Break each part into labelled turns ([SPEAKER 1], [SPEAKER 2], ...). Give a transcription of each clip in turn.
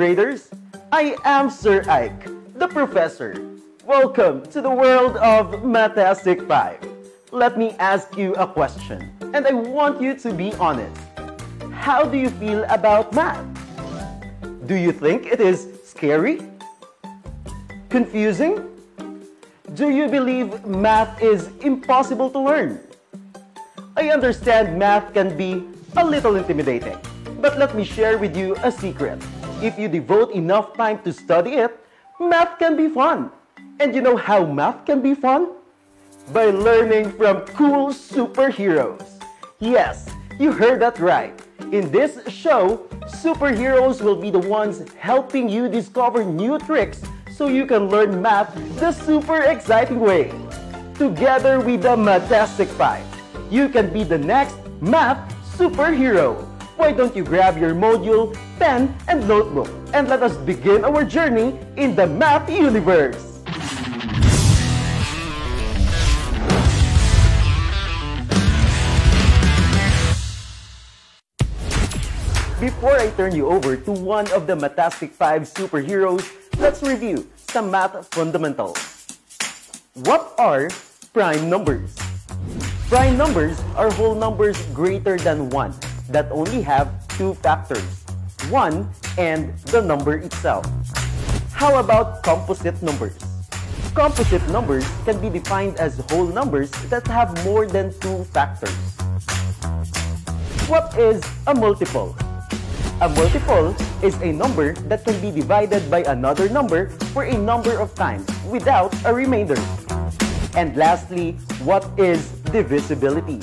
[SPEAKER 1] graders. I am Sir Ike, the professor. Welcome to the world of Mathtastic 5. Let me ask you a question, and I want you to be honest. How do you feel about math? Do you think it is scary? Confusing? Do you believe math is impossible to learn? I understand math can be a little intimidating, but let me share with you a secret. If you devote enough time to study it, math can be fun. And you know how math can be fun? By learning from cool superheroes. Yes, you heard that right. In this show, superheroes will be the ones helping you discover new tricks so you can learn math the super exciting way. Together with the Mathtastic 5, you can be the next math superhero. Why don't you grab your module, pen, and notebook and let us begin our journey in the math universe. Before I turn you over to one of the Mathtastic 5 superheroes, let's review some math fundamentals. What are prime numbers? Prime numbers are whole numbers greater than 1 that only have two factors, 1 and the number itself. How about composite numbers? Composite numbers can be defined as whole numbers that have more than two factors. What is a multiple? A multiple is a number that can be divided by another number for a number of times without a remainder. And lastly, what is divisibility?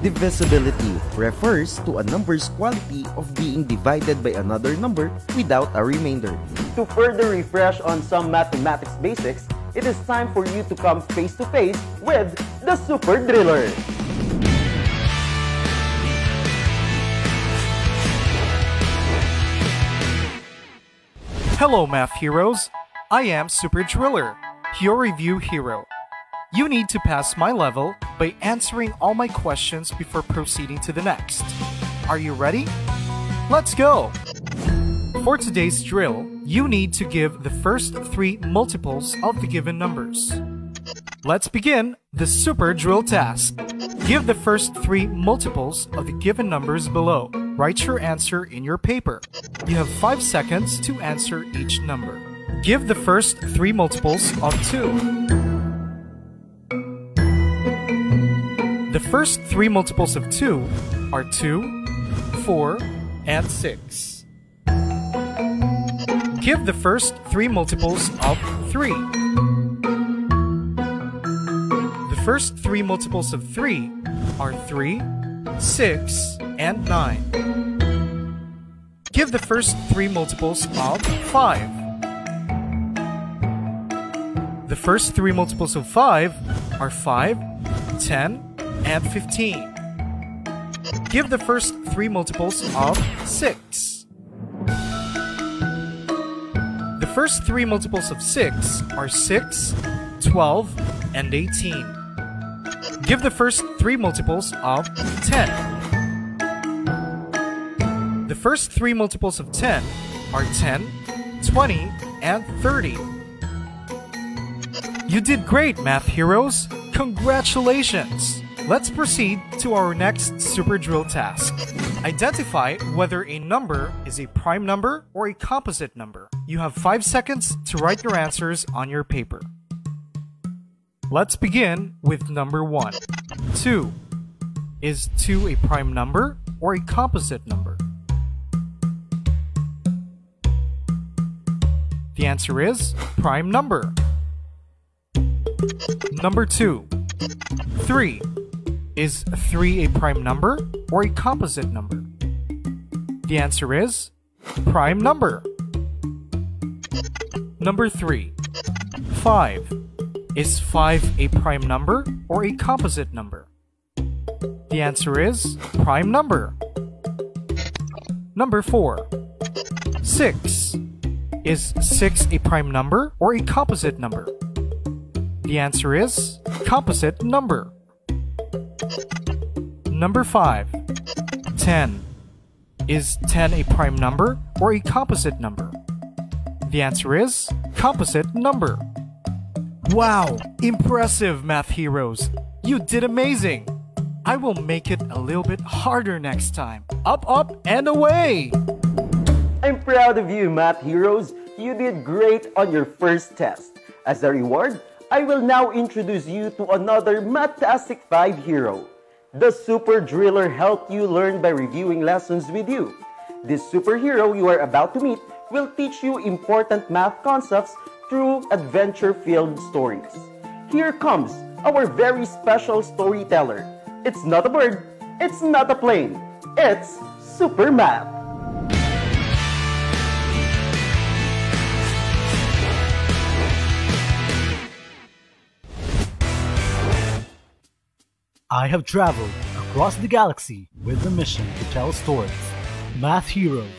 [SPEAKER 2] Divisibility refers to a number's quality of being divided by another number without a remainder.
[SPEAKER 1] To further refresh on some mathematics basics, it is time for you to come face to face with the Super Driller.
[SPEAKER 3] Hello, math heroes. I am Super Driller, your review hero. You need to pass my level by answering all my questions before proceeding to the next. Are you ready? Let's go! For today's drill, you need to give the first three multiples of the given numbers. Let's begin the super drill task. Give the first three multiples of the given numbers below. Write your answer in your paper. You have 5 seconds to answer each number. Give the first three multiples of 2. The first three multiples of 2 are 2, 4, and 6. Give the first three multiples of 3. The first three multiples of 3 are 3, 6, and 9. Give the first three multiples of 5. The first three multiples of 5 are 5, 10, and 15. Give the first three multiples of 6. The first three multiples of 6 are 6, 12, and 18. Give the first three multiples of 10. The first three multiples of 10 are 10, 20, and 30. You did great, math heroes! Congratulations! Let's proceed to our next super drill task. Identify whether a number is a prime number or a composite number. You have 5 seconds to write your answers on your paper. Let's begin with number 1. 2. Is 2 a prime number or a composite number? The answer is prime number. Number 2. 3. Is 3 a prime number or a composite number? The answer is prime number. Number 3. 5. Is 5 a prime number or a composite number? The answer is prime number. Number 4. 6. Is 6 a prime number or a composite number? The answer is composite number. Number 5. 10. Is 10 a prime number or a composite number? The answer is composite number. Wow, impressive math heroes. You did amazing. I will make it a little bit harder next time. Up, up, and away!
[SPEAKER 1] I'm proud of you, math heroes. You did great on your first test. As a reward, I will now introduce you to another Mathtastic 5 hero. The Super Driller helped you learn by reviewing lessons with you. This superhero you are about to meet will teach you important math concepts through adventure-filled stories. Here comes our very special storyteller. It's not a bird, it's not a plane, it's Super Math.
[SPEAKER 4] I have traveled across the galaxy with the mission to tell stories. Math Heroes,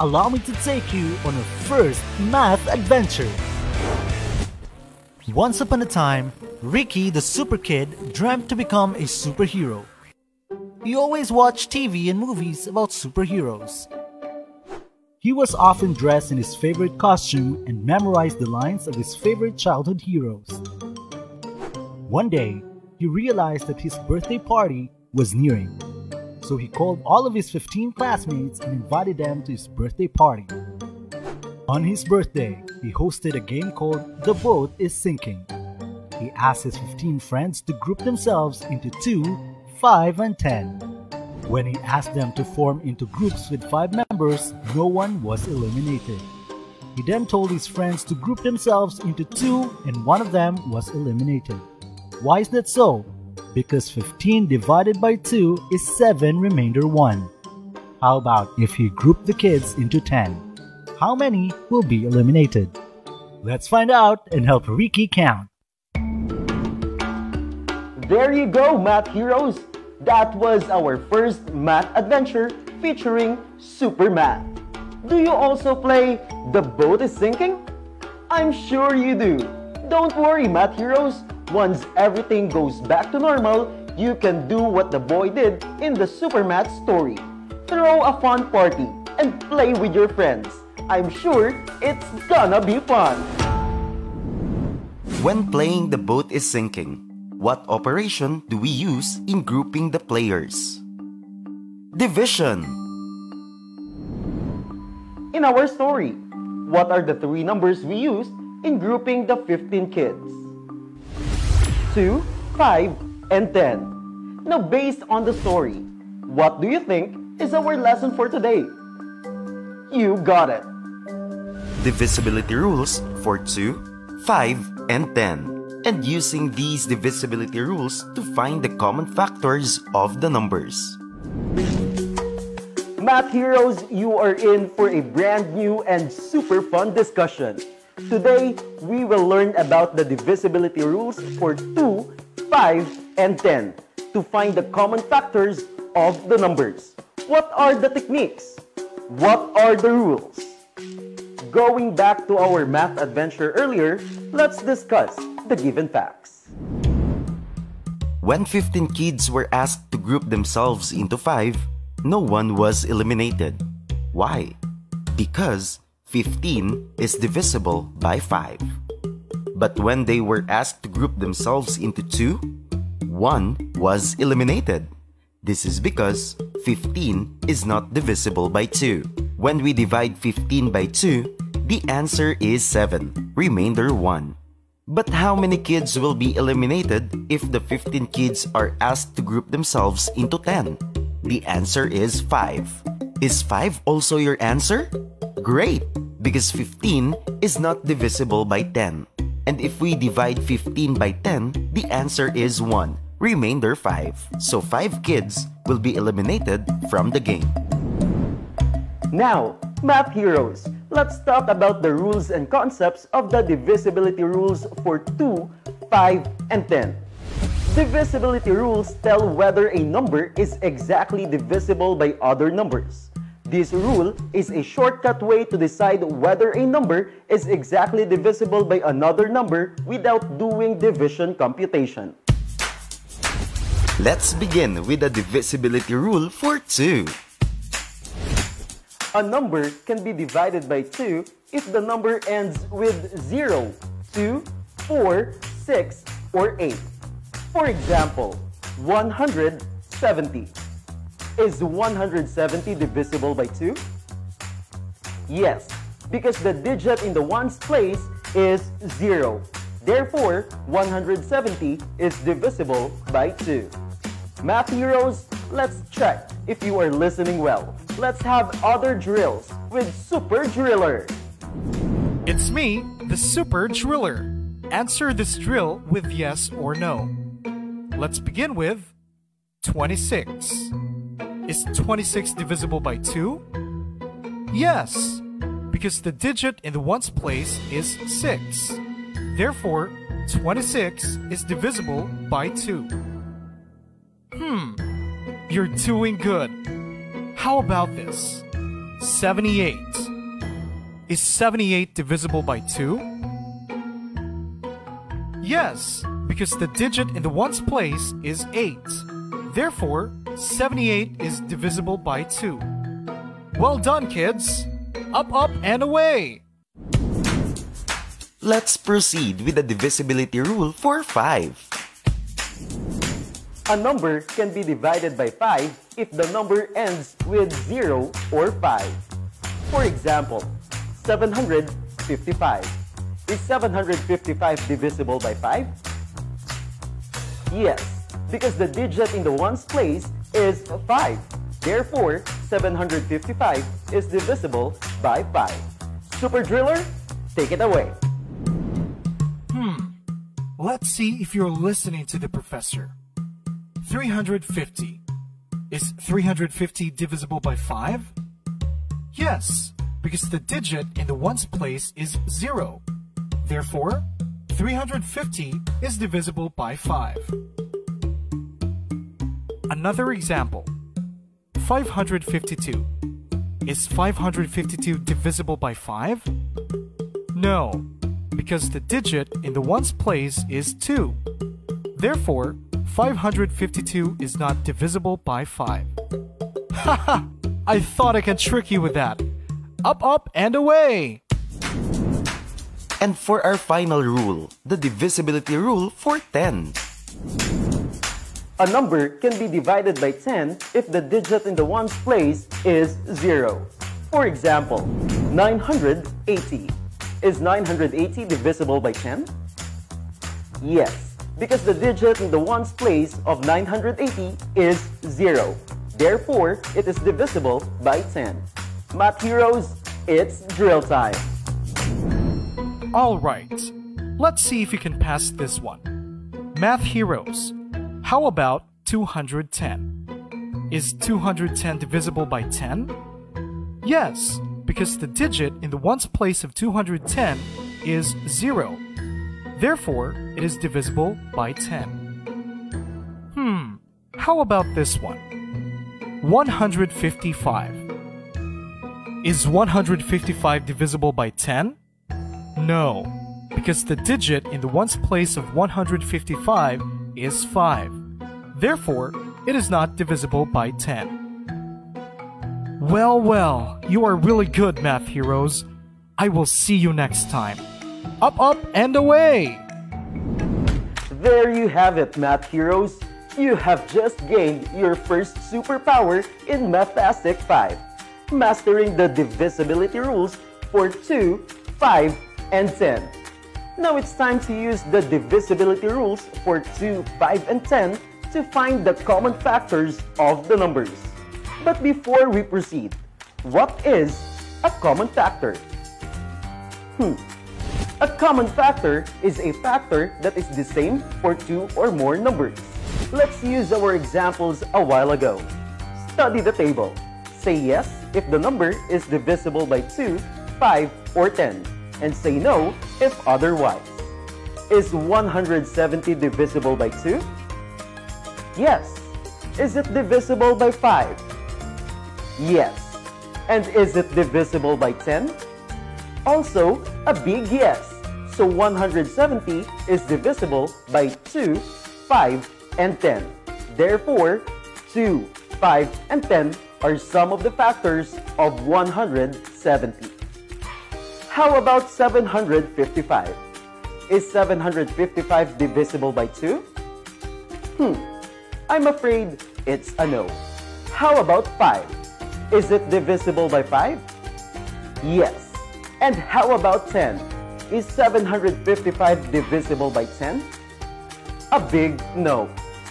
[SPEAKER 4] allow me to take you on a first math adventure. Once upon a time, Ricky the super kid dreamt to become a superhero. He always watched TV and movies about superheroes. He was often dressed in his favorite costume and memorized the lines of his favorite childhood heroes. One day, he realized that his birthday party was nearing. So he called all of his 15 classmates and invited them to his birthday party. On his birthday, he hosted a game called The Boat is Sinking. He asked his 15 friends to group themselves into 2, 5, and 10. When he asked them to form into groups with 5 members, no one was eliminated. He then told his friends to group themselves into 2 and one of them was eliminated. Why is that so? Because 15 divided by 2 is 7 remainder 1. How about if you group the kids into 10? How many will be eliminated? Let's find out and help Ricky count.
[SPEAKER 1] There you go, math heroes! That was our first math adventure featuring Super Math. Do you also play The Boat is Sinking? I'm sure you do. Don't worry, math heroes. Once everything goes back to normal, you can do what the boy did in the Super Math story. Throw a fun party and play with your friends. I'm sure it's gonna be fun.
[SPEAKER 2] When playing The Boat is Sinking, what operation do we use in grouping the players? Division.
[SPEAKER 1] In our story, what are the three numbers we used in grouping the 15 kids? 2, 5, and 10. Now, based on the story, what do you think is our lesson for today? You got it.
[SPEAKER 2] Divisibility rules for 2, 5, and 10. And using these divisibility rules to find the common factors of the numbers.
[SPEAKER 1] Math heroes, you are in for a brand new and super fun discussion. Today, we will learn about the divisibility rules for 2, 5, and 10 to find the common factors of the numbers. What are the techniques? What are the rules? Going back to our math adventure earlier, let's discuss the given facts.
[SPEAKER 2] When 15 kids were asked to group themselves into 5, no one was eliminated. Why? Because 15 is divisible by 5. But when they were asked to group themselves into 2, 1 was eliminated. This is because 15 is not divisible by 2. When we divide 15 by 2, the answer is 7, remainder 1. But how many kids will be eliminated if the 15 kids are asked to group themselves into 10? The answer is 5. Is 5 also your answer? Great! Because 15 is not divisible by 10. And if we divide 15 by 10, the answer is 1, remainder 5. So 5 kids will be eliminated from the game.
[SPEAKER 1] Now, math heroes, let's talk about the rules and concepts of the divisibility rules for 2, 5, and 10. Divisibility rules tell whether a number is exactly divisible by other numbers. This rule is a shortcut way to decide whether a number is exactly divisible by another number without doing division computation.
[SPEAKER 2] Let's begin with the divisibility rule for 2.
[SPEAKER 1] A number can be divided by 2 if the number ends with 0, 2, 4, 6, or 8. For example, 170. Is 170 divisible by 2? Yes, because the digit in the ones place is 0. Therefore, 170 is divisible by 2. Math heroes, let's check if you are listening well. Let's have other drills with Super Driller.
[SPEAKER 3] It's me, the Super Driller. Answer this drill with yes or no. Let's begin with 26. Is 26 divisible by 2? Yes, because the digit in the ones place is 6. Therefore, 26 is divisible by 2. Hmm, you're doing good. How about this? 78. Is 78 divisible by 2? Yes, because the digit in the ones place is 8. Therefore, 78 is divisible by 2. Well done, kids! Up, up, and away!
[SPEAKER 2] Let's proceed with the divisibility rule for 5.
[SPEAKER 1] A number can be divided by 5 if the number ends with 0 or 5. For example, 755. Is 755 divisible by 5? Yes, because the digit in the ones place is 5. Therefore, 755 is divisible by 5. Super Driller, take it away.
[SPEAKER 3] Hmm. Let's see if you're listening to the professor. 350. Is 350 divisible by 5? Yes, because the digit in the ones place is 0. Therefore, 350 is divisible by 5. Another example. 552. Is 552 divisible by 5? No, because the digit in the ones place is 2. Therefore, 552 is not divisible by 5. Haha! I thought I could trick you with that. Up, up, and away!
[SPEAKER 2] And for our final rule, the divisibility rule for 10.
[SPEAKER 1] A number can be divided by 10 if the digit in the ones place is 0. For example, 980. Is 980 divisible by 10? Yes, because the digit in the ones place of 980 is 0. Therefore, it is divisible by 10. Math heroes, it's drill time.
[SPEAKER 3] Alright, let's see if you can pass this one. Math heroes, how about 210? Is 210 divisible by 10? Yes, because the digit in the ones place of 210 is 0. Therefore, it is divisible by 10. Hmm, how about this one? 155. Is 155 divisible by 10? No, because the digit in the ones place of 155 is 5. Therefore, it is not divisible by 10. Well, well, you are really good, math heroes. I will see you next time. Up, up, and away!
[SPEAKER 1] There you have it, math heroes. You have just gained your first superpower in Mathtastic 5, mastering the divisibility rules for 2, 5, and 10. Now it's time to use the divisibility rules for 2, 5, and 10 to find the common factors of the numbers. But before we proceed, what is a common factor? Hmm. A common factor is a factor that is the same for two or more numbers. Let's use our examples a while ago. Study the table. Say yes if the number is divisible by 2, 5, or 10, and say no if otherwise. Is 170 divisible by 2? Yes. Is it divisible by 5? Yes. And is it divisible by 10? Also, a big yes. So 170 is divisible by 2, 5, and 10. Therefore, 2, 5, and 10 are some of the factors of 170. How about 755? Is 755 divisible by 2? Hmm, I'm afraid it's a no. How about 5? Is it divisible by 5? Yes. And how about 10? Is 755 divisible by 10? A big no.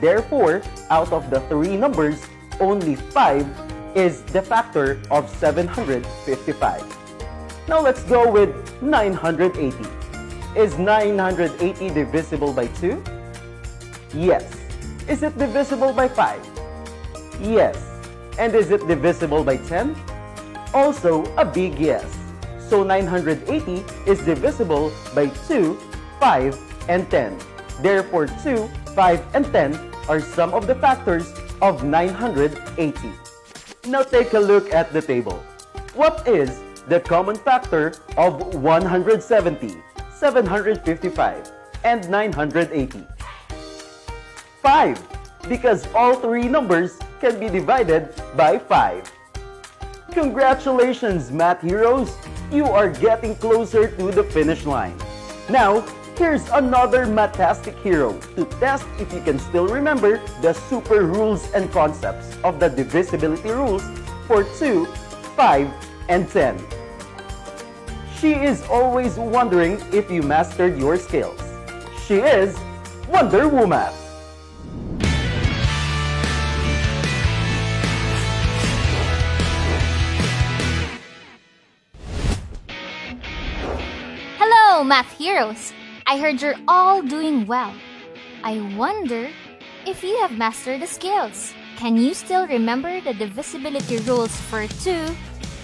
[SPEAKER 1] Therefore, out of the three numbers, only 5 is the factor of 755. Now let's go with 980. Is 980 divisible by 2? Yes. Is it divisible by 5? Yes. And is it divisible by 10? Also a big yes. So 980 is divisible by 2, 5, and 10. Therefore 2, 5, and 10 are some of the factors of 980. Now take a look at the table. What is the common factor of 170, 755, and 980? 5, because all three numbers can be divided by 5. Congratulations, math heroes! You are getting closer to the finish line. Now, here's another Mathtastic hero to test if you can still remember the super rules and concepts of the divisibility rules for 2, 5, and 10. She is always wondering if you mastered your skills. She is Wonder Woman.
[SPEAKER 5] Hello, math heroes! I heard you're all doing well. I wonder if you have mastered the skills. Can you still remember the divisibility rules for 2,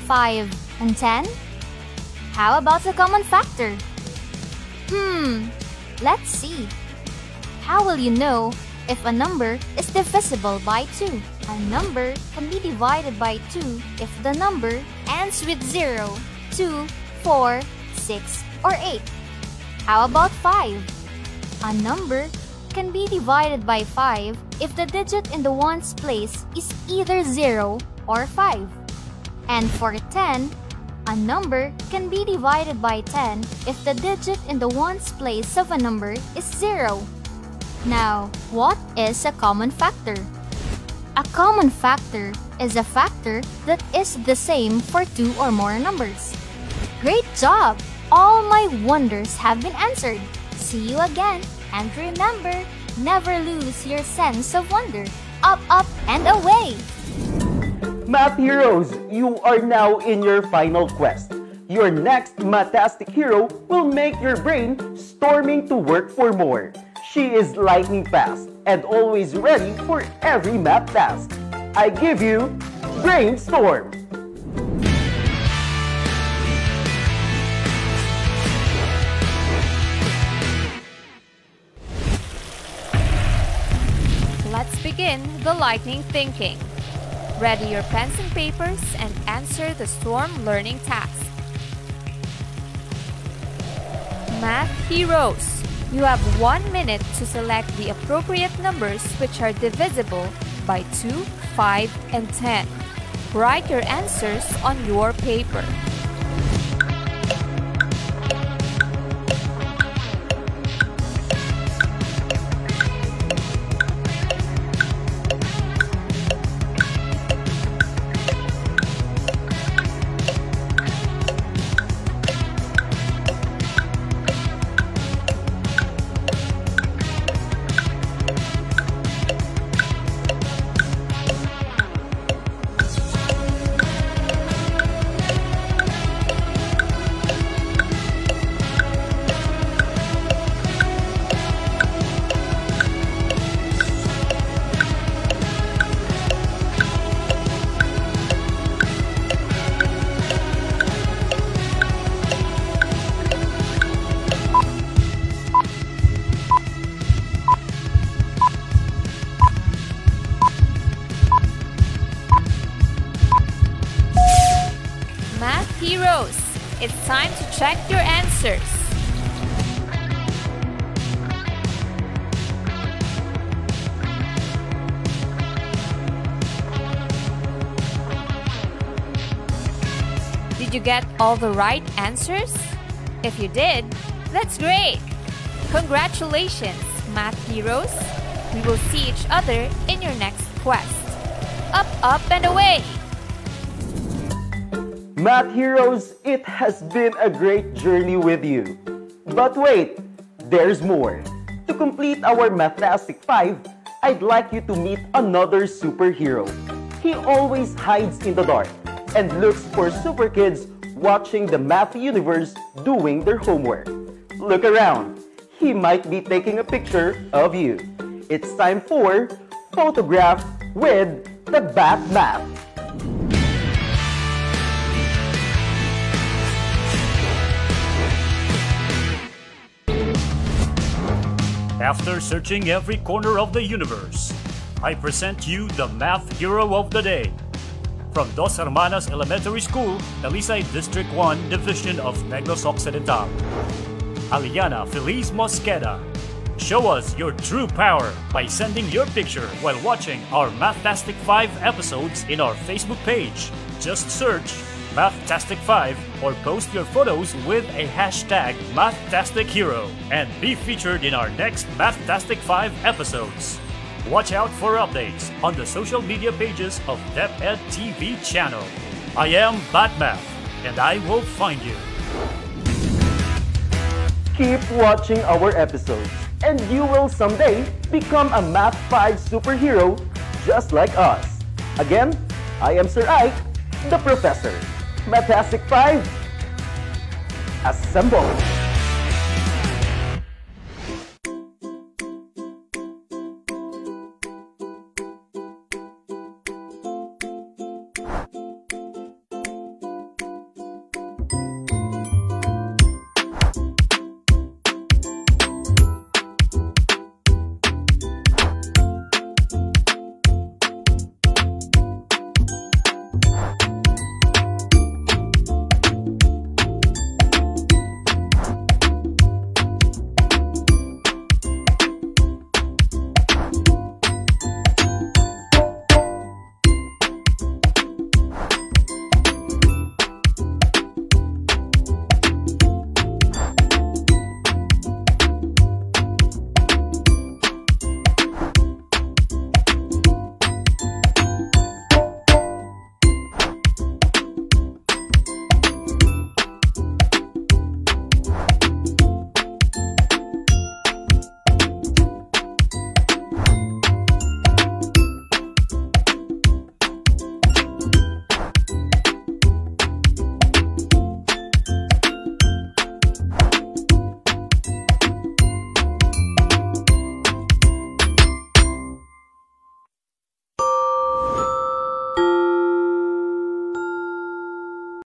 [SPEAKER 5] 5, and 10? How about the common factor? Hmm, let's see. How will you know if a number is divisible by 2? A number can be divided by 2 if the number ends with 0, 2, 4, 6, or 8. How about 5? A number can be divided by 5 if the digit in the ones place is either 0 or 5. And for 10, a number can be divided by 10 if the digit in the ones place of a number is 0. Now, what is a common factor? A common factor is a factor that is the same for two or more numbers. Great job! All my wonders have been answered. See you again, and remember, never lose your sense of wonder. Up, up, and away!
[SPEAKER 1] Math heroes, you are now in your final quest. Your next Mathtastic hero will make your brain storming to work for more. She is lightning fast and always ready for every math task. I give you Brainstorm!
[SPEAKER 6] Let's begin the lightning thinking. Ready your pens and papers and answer the storm learning task. Math Heroes, you have one minute to select the appropriate numbers which are divisible by 2, 5, and 10. Write your answers on your paper. All the right answers? If you did, that's great! Congratulations, math heroes! We will see each other in your next quest. Up, up, and away!
[SPEAKER 1] Math heroes, it has been a great journey with you. But wait, there's more. To complete our Mathtastic 5, I'd like you to meet another superhero. He always hides in the dark and looks for super kids watching the math universe doing their homework. Look around. He might be taking a picture of you. It's time for Photograph with the Bat Math.
[SPEAKER 7] After searching every corner of the universe, I present you the Math Hero of the Day. From Dos Hermanas Elementary School, Talisay District 1 Division of Negros Occidental. Aliana Feliz Mosqueda. Show us your true power by sending your picture while watching our Mathtastic 5 episodes in our Facebook page. Just search Mathtastic 5 or post your photos with a hashtag Mathtastic Hero and be featured in our next Mathtastic 5 episodes. Watch out for updates on the social media pages of DepEd TV channel. I am Batmath and I will find you.
[SPEAKER 1] Keep watching our episodes, and you will someday become a Math 5 superhero just like us. Again, I am Sir Ike, the Professor. Mathtastic 5, assemble!